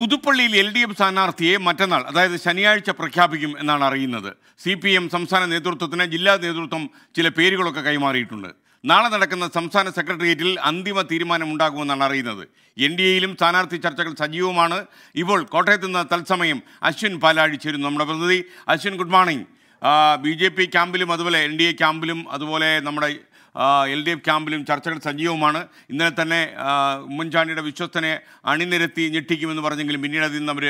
പുതുപ്പള്ളിയിൽ L D F സ്ഥാനാർത്ഥിയെ മറ്റന്നാൾ അതായത് ശനിയാഴ്ച പ്രഖ്യാപിക്കും എന്നാണ് അറിയുന്നത്. സി പി എം സംസ്ഥാന നേതൃത്വത്തിന് ജില്ലാ നേതൃത്വം ചില പേരുകളൊക്കെ കൈമാറിയിട്ടുണ്ട്. നാളെ നടക്കുന്ന സംസ്ഥാന സെക്രട്ടേറിയറ്റിൽ അന്തിമ തീരുമാനമുണ്ടാകുമെന്നാണ് അറിയുന്നത്. എൻ ഡി എയിലും സ്ഥാനാർത്ഥി ചർച്ചകൾ സജീവമാണ്. ഇപ്പോൾ കോട്ടയത്ത് നിന്ന് തത്സമയം അശ്വിൻ പാലാഴി ചേരുന്നു നമ്മുടെ പ്രതിനിധി. Ashwin good morning B J P ക്യാമ്പിലും അതുപോലെ എൻ ഡി എ ക്യാമ്പിലും അതുപോലെ നമ്മുടെ എൽ ഡി എഫ് ക്യാമ്പിലും ചർച്ചകൾ സജീവമാണ്. ഇന്നലെ തന്നെ ഉമ്മൻചാണ്ടിയുടെ വിശ്വസ്തനെ അണിനിരത്തി ഞെട്ടിക്കുമെന്ന് പറഞ്ഞെങ്കിലും പിന്നീട് അതിൽ നിന്ന് അവർ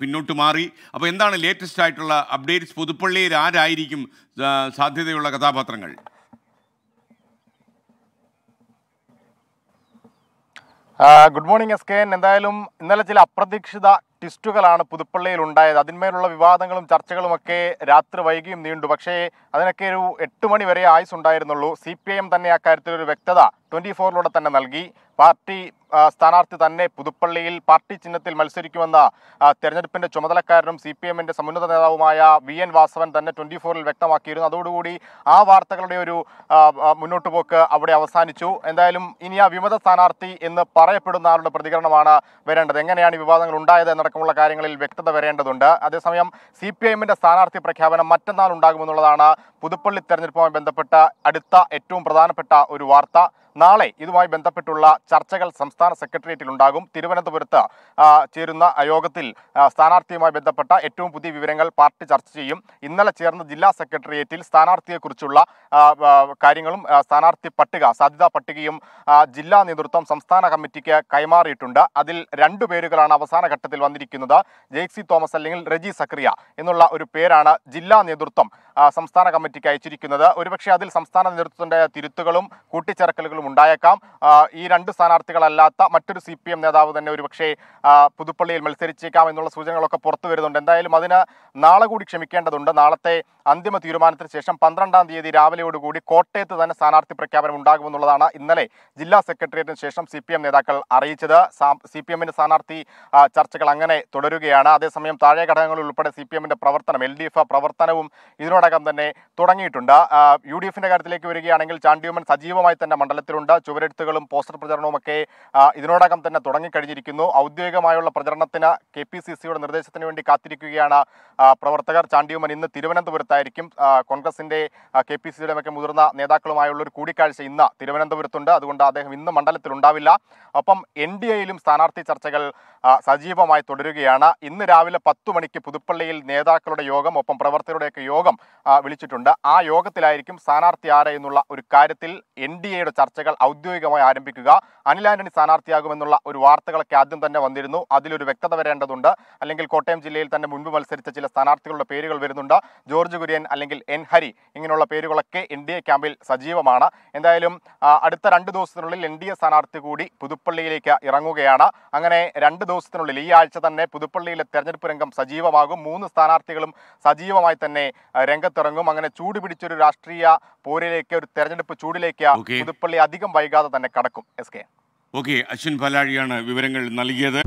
പിന്നോട്ട് മാറി. അപ്പോൾ എന്താണ് ലേറ്റസ്റ്റ് ആയിട്ടുള്ള അപ്ഡേറ്റ്സ് പുതുപ്പള്ളിയിൽ ആരായിരിക്കും സാധ്യതയുള്ള കഥാപാത്രങ്ങൾ? Good morning S K N എന്തായാലും ഇന്നലെ ചില അപ്രതീക്ഷിത ട്വിസ്റ്റുകളാണ് പുതുപ്പള്ളിയിൽ ഉണ്ടായത്. അതിന്മേലുള്ള വിവാദങ്ങളും ചർച്ചകളുമൊക്കെ രാത്രി വൈകിയും നീണ്ടു. പക്ഷേ അതിനൊക്കെ ഒരു എട്ട് മണി വരെ ആയുസ് ഉണ്ടായിരുന്നുള്ളൂ. സി പി ഐ എം തന്നെ അക്കാര്യത്തിൽ ഒരു വ്യക്തത ട്വന്റി ഫോറിലൂടെ തന്നെ നൽകി. പാർട്ടി സ്ഥാനാർത്ഥി തന്നെ പുതുപ്പള്ളിയിൽ പാർട്ടി ചിഹ്നത്തിൽ മത്സരിക്കുമെന്ന തെരഞ്ഞെടുപ്പിന്റെ ചുമതലക്കാരനും സി പി എമ്മിന്റെ സമുന്നത നേതാവുമായ വി എൻ വാസവൻ തന്നെ ട്വന്റി ഫോറിൽ വ്യക്തമാക്കിയിരുന്നു. അതോടുകൂടി ആ വാർത്തകളുടെ ഒരു മുന്നോട്ട് പോക്ക് അവിടെ അവസാനിച്ചു. എന്തായാലും ഇനി ആ വിമത സ്ഥാനാർത്ഥി എന്ന് പറയപ്പെടുന്ന ആളുടെ പ്രതികരണമാണ് വരേണ്ടത്. എങ്ങനെയാണ് വിവാദങ്ങൾ ഉണ്ടായത് എന്നടക്കമുള്ള കാര്യങ്ങളിൽ വ്യക്തത വരേണ്ടതുണ്ട്. അതേസമയം സി പി എമ്മിന്റെ സ്ഥാനാർത്ഥി പ്രഖ്യാപനം മറ്റന്നാൾ ഉണ്ടാകുമെന്നുള്ളതാണ് പുതുപ്പള്ളി തെരഞ്ഞെടുപ്പുമായി ബന്ധപ്പെട്ട അടുത്ത ഏറ്റവും പ്രധാനപ്പെട്ട ഒരു വാർത്ത. നാളെ ഇതുമായി ബന്ധപ്പെട്ടുള്ള ചർച്ചകൾ സംസ്ഥാന സെക്രട്ടേറിയറ്റിൽ ഉണ്ടാകും തിരുവനന്തപുരത്ത് ചേരുന്ന യോഗത്തിൽ സ്ഥാനാർത്ഥിയുമായി ബന്ധപ്പെട്ട ഏറ്റവും പുതിയ വിവരങ്ങൾ പാർട്ടി ചർച്ച ചെയ്യും. ഇന്നലെ ചേർന്ന ജില്ലാ സെക്രട്ടേറിയറ്റിൽ സ്ഥാനാർത്ഥിയെക്കുറിച്ചുള്ള കാര്യങ്ങളും സ്ഥാനാർത്ഥി പട്ടിക സാധ്യതാ പട്ടികയും ജില്ലാ നേതൃത്വം സംസ്ഥാന കമ്മിറ്റിക്ക് കൈമാറിയിട്ടുണ്ട്. അതിൽ രണ്ടു പേരുകളാണ് അവസാന ഘട്ടത്തിൽ വന്നിരിക്കുന്നത്. ജെയ്സി തോമസ് അല്ലെങ്കിൽ റെജി സക്രിയ എന്നുള്ള ഒരു പേരാണ് ജില്ലാ നേതൃത്വം സംസ്ഥാന കമ്മിറ്റിക്ക് അയച്ചിരിക്കുന്നത്. ഒരുപക്ഷെ അതിൽ സംസ്ഥാന നേതൃത്വത്തിന്റെ തിരുത്തുകളും കൂട്ടിച്ചേർക്കലുകളും ഉണ്ടായേക്കാം. ഈ രണ്ട് സ്ഥാനാർത്ഥികളല്ലാത്ത മറ്റൊരു സി പി എം നേതാവ് തന്നെ ഒരുപക്ഷെ പുതുപ്പള്ളിയിൽ മത്സരിച്ചേക്കാം എന്നുള്ള സൂചനകളൊക്കെ പുറത്തു വരുന്നുണ്ട്. എന്തായാലും അതിന് നാളെ കൂടി ക്ഷമിക്കേണ്ടതുണ്ട്. നാളത്തെ അന്തിമ തീരുമാനത്തിന് ശേഷം പന്ത്രണ്ടാം തീയതി രാവിലെയോടുകൂടി കോട്ടയത്ത് തന്നെ സ്ഥാനാർത്ഥി പ്രഖ്യാപനം ഉണ്ടാകുമെന്നുള്ളതാണ് ഇന്നലെ ജില്ലാ സെക്രട്ടേറിയറ്റിന് ശേഷം സി പി എം നേതാക്കൾ അറിയിച്ചത്. സി പി എമ്മിന്റെ സ്ഥാനാർത്ഥി ചർച്ചകൾ അങ്ങനെ തുടരുകയാണ്. അതേസമയം താഴെ ഘടകങ്ങളിൽ ഉൾപ്പെടെ സി പി എമ്മിന്റെ പ്രവർത്തനം എൽ ഡി എഫ് പ്രവർത്തനവും ഇതിനോടകം തന്നെ തുടങ്ങിയിട്ടുണ്ട്. യു ഡി എഫിന്റെ കാര്യത്തിലേക്ക് വരികയാണെങ്കിൽ ചാണ്ടിയുമൻ സജീവമായി തന്നെ മണ്ഡലത്തിലുണ്ട്. ചുവരെഴുത്തുകളും പോസ്റ്റർ പ്രചരണവും ഒക്കെ ഇതിനോടകം തന്നെ തുടങ്ങിക്കഴിഞ്ഞിരിക്കുന്നു. ഔദ്യോഗികമായുള്ള പ്രചരണത്തിന് കെ പി സി സിയുടെ നിർദ്ദേശത്തിന് വേണ്ടി കാത്തിരിക്കുകയാണ് പ്രവർത്തകർ. ചാണ്ടിയുമൻ ഇന്ന് തിരുവനന്തപുരത്തായിരിക്കും. കോൺഗ്രസിന്റെ കെ പി സിയുടെ ഒക്കെ മുതിർന്ന നേതാക്കളുമായുള്ള ഒരു കൂടിക്കാഴ്ച ഇന്ന് തിരുവനന്തപുരത്തുണ്ട്. അതുകൊണ്ട് അദ്ദേഹം ഇന്ന് മണ്ഡലത്തിലുണ്ടാവില്ല. ഒപ്പം എൻ ഡി എയിലും സ്ഥാനാർത്ഥി ചർച്ചകൾ സജീവമായി തുടരുകയാണ്. ഇന്ന് രാവിലെ പത്തു മണിക്ക് പുതുപ്പള്ളിയിൽ നേതാക്കളുടെ യോഗം ഒപ്പം പ്രവർത്തകരുടെയൊക്കെ യോഗം വിളിച്ചിട്ടുണ്ട്. ആ യോഗത്തിലായിരിക്കും സ്ഥാനാർത്ഥി ആര് എന്നുള്ള ഒരു കാര്യത്തിൽ എൻ ഡി എയുടെ ചർച്ചകൾ ഔദ്യോഗികമായി ആരംഭിക്കുക. അനിൽ ആന്റണി സ്ഥാനാർത്ഥിയാകുമെന്നുള്ള ഒരു വാർത്തകളൊക്കെ ആദ്യം തന്നെ വന്നിരുന്നു. അതിലൊരു വ്യക്തത വരേണ്ടതുണ്ട്. അല്ലെങ്കിൽ കോട്ടയം ജില്ലയിൽ തന്നെ മുൻപ് മത്സരിച്ച ചില സ്ഥാനാർത്ഥികളുടെ പേരുകൾ വരുന്നുണ്ട്. ജോർജ് കുര്യൻ അല്ലെങ്കിൽ എൻ ഹരി ഇങ്ങനെയുള്ള പേരുകളൊക്കെ എൻ ഡി എ ക്യാമ്പിൽ സജീവമാണ്. എന്തായാലും അടുത്ത രണ്ട് ദിവസത്തിനുള്ളിൽ എൻ ഡി എ സ്ഥാനാർത്ഥി കൂടി പുതുപ്പള്ളിയിലേക്ക് ഇറങ്ങുകയാണ്. അങ്ങനെ രണ്ട് ദിവസത്തിനുള്ളിൽ ഈ ആഴ്ച തന്നെ പുതുപ്പള്ളിയിലെ തെരഞ്ഞെടുപ്പ് രംഗം സജീവമാകും. മൂന്ന് സ്ഥാനാർത്ഥികളും സജീവമായി തന്നെ ആ, രംഗത്തിറങ്ങും അങ്ങനെ ചൂട് പിടിച്ചൊരു രാഷ്ട്രീയ പോരിലേക്ക് ഒരു തെരഞ്ഞെടുപ്പ് ചൂടിലേക്ക് പുതുപ്പള്ളി അധികം വൈകാതെ തന്നെ കടക്കും. S K. ഓക്കെ അശ്വിൻ ഫലാഴിയാണ് വിവരങ്ങൾ നൽകിയത്.